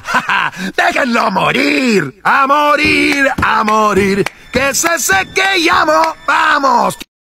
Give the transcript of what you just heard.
Déjenlo morir. A morir, a morir. Que se seque llamo. Vamos.